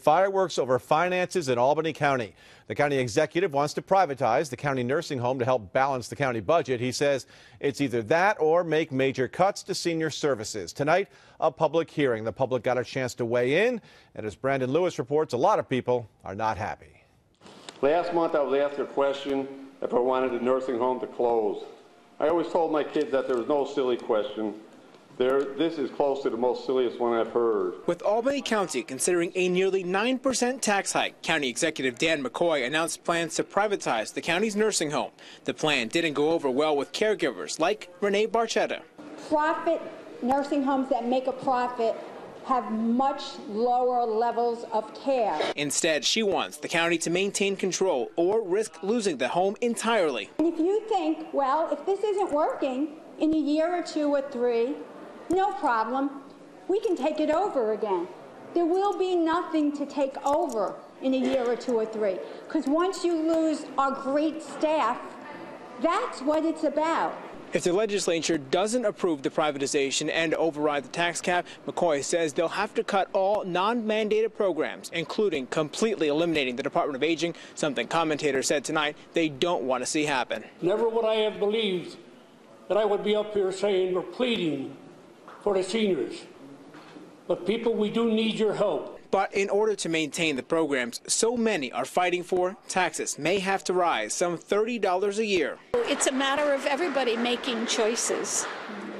Fireworks over finances in Albany County. The county executive wants to privatize the county nursing home to help balance the county budget. He says it's either that or make major cuts to senior services. Tonight, a public hearing. The public got a chance to weigh in, and as Brandon Lewis reports, a lot of people are not happy. Last month, I was asked a question if I wanted the nursing home to close. I always told my kids that there was no silly question. There, this is close to the most silliest one I've heard. With Albany County considering a nearly 9% tax hike, County Executive Dan McCoy announced plans to privatize the county's nursing home. The plan didn't go over well with caregivers like Renee Barchitta. Profit nursing homes that make a profit have much lower levels of care. Instead, she wants the county to maintain control or risk losing the home entirely. And if you think, well, if this isn't working in a year or two or three, no problem. We can take it over again. There will be nothing to take over in a year or two or three. Because once you lose our great staff, that's what it's about. If the legislature doesn't approve the privatization and override the tax cap, McCoy says they'll have to cut all non-mandated programs, including completely eliminating the Department of Aging, something commentators said tonight they don't want to see happen. Never would I have believed that I would be up here saying or pleading for the seniors. But people, we do need your help. But in order to maintain the programs so many are fighting for, taxes may have to rise some $30 a year. It's a matter of everybody making choices.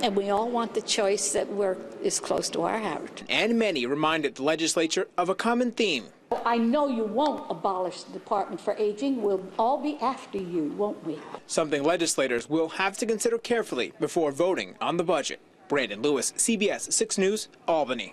And we all want the choice that we're, is close to our heart. And many reminded the legislature of a common theme. I know you won't abolish the Department for Aging. We'll all be after you, won't we? Something legislators will have to consider carefully before voting on the budget. Brandon Lewis, CBS 6 News, Albany.